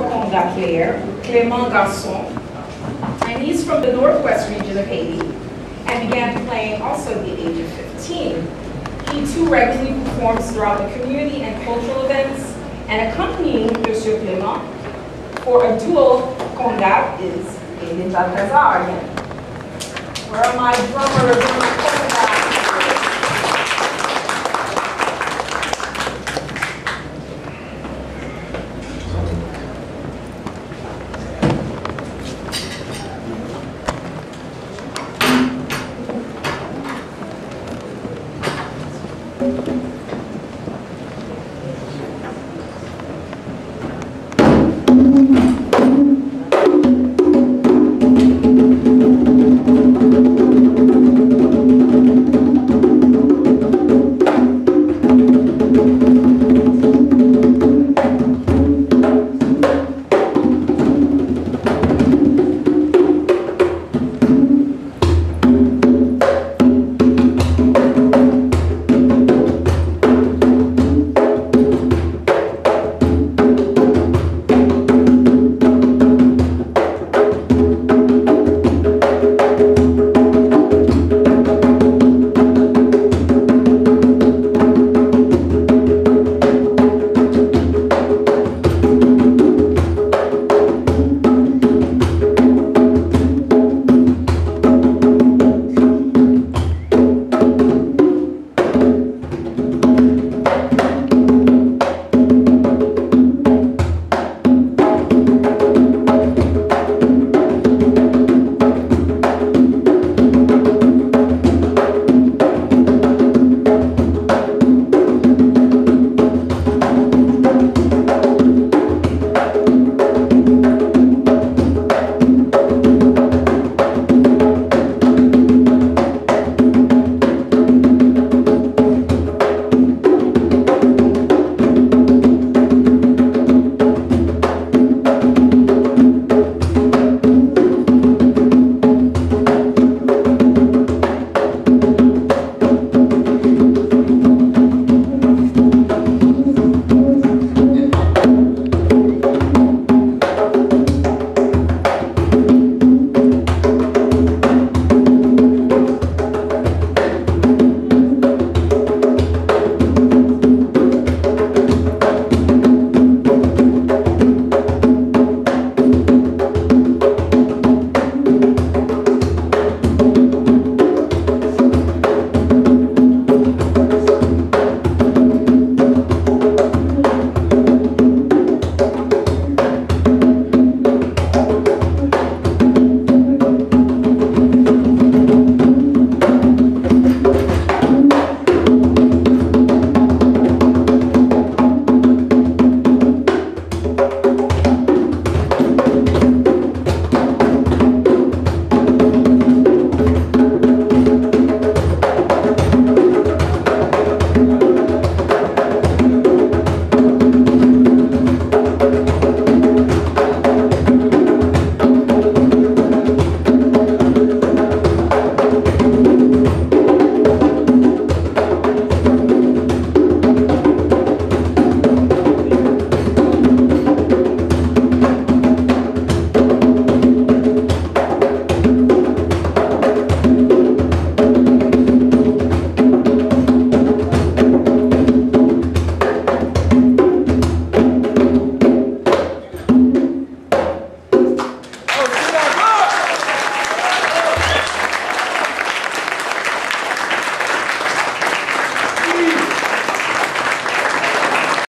also player, Clément Garçon, and he's from the northwest region of Haiti and began playing also at the age of 15. He too regularly performs throughout the community and cultural events, and accompanying Monsieur Clément for a dual conga is David Balthazar again. Where are my drummers